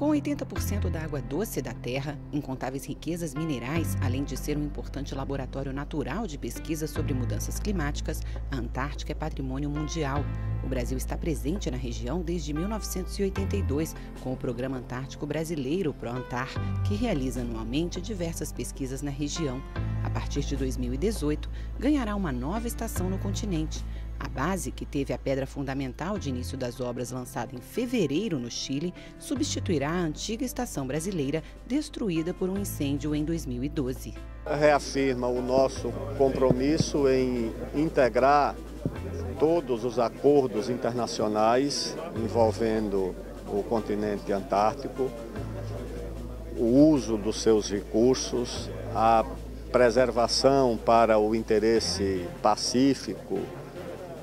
Com 80% da água doce da Terra, incontáveis riquezas minerais, além de ser um importante laboratório natural de pesquisa sobre mudanças climáticas, a Antártica é patrimônio mundial. O Brasil está presente na região desde 1982, com o Programa Antártico Brasileiro ProAntar, que realiza anualmente diversas pesquisas na região. A partir de 2018, ganhará uma nova estação no continente. A base, que teve a pedra fundamental de início das obras lançada em fevereiro no Chile, substituirá a antiga estação brasileira destruída por um incêndio em 2012. Reafirma o nosso compromisso em integrar todos os acordos internacionais envolvendo o continente antártico, o uso dos seus recursos, a preservação para o interesse pacífico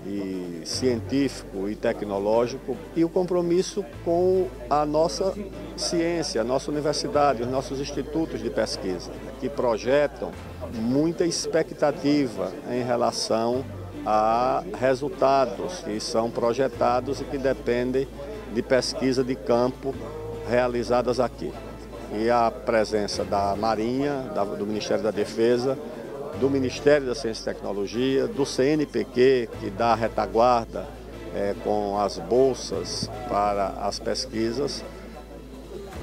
e científico e tecnológico e o compromisso com a nossa ciência, a nossa universidade, os nossos institutos de pesquisa, que projetam muita expectativa em relação a resultados que são projetados e que dependem de pesquisa de campo realizadas aqui. E a presença da Marinha, do Ministério da Defesa, do Ministério da Ciência e Tecnologia, do CNPq, que dá retaguarda é, com as bolsas para as pesquisas,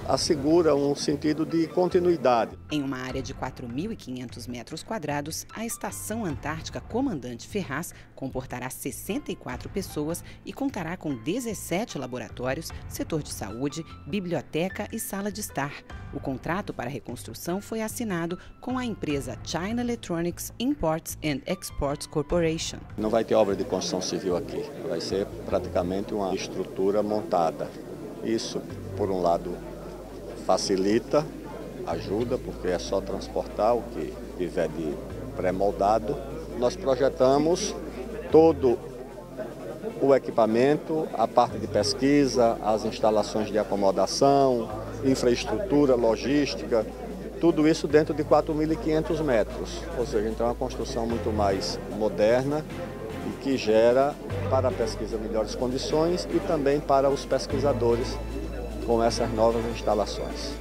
assegura um sentido de continuidade. Em uma área de 4.500 metros quadrados, a Estação Antártica Comandante Ferraz comportará 64 pessoas e contará com 17 laboratórios, setor de saúde, biblioteca e sala de estar. O contrato para a reconstrução foi assinado com a empresa China Electronics Imports and Exports Corporation. Não vai ter obra de construção civil aqui, vai ser praticamente uma estrutura montada. Isso, por um lado, facilita, ajuda, porque é só transportar o que tiver de pré-moldado. Nós projetamos todo o equipamento, a parte de pesquisa, as instalações de acomodação, infraestrutura, logística, tudo isso dentro de 4.500 metros. Ou seja, então é uma construção muito mais moderna e que gera para a pesquisa melhores condições e também para os pesquisadores com essas novas instalações.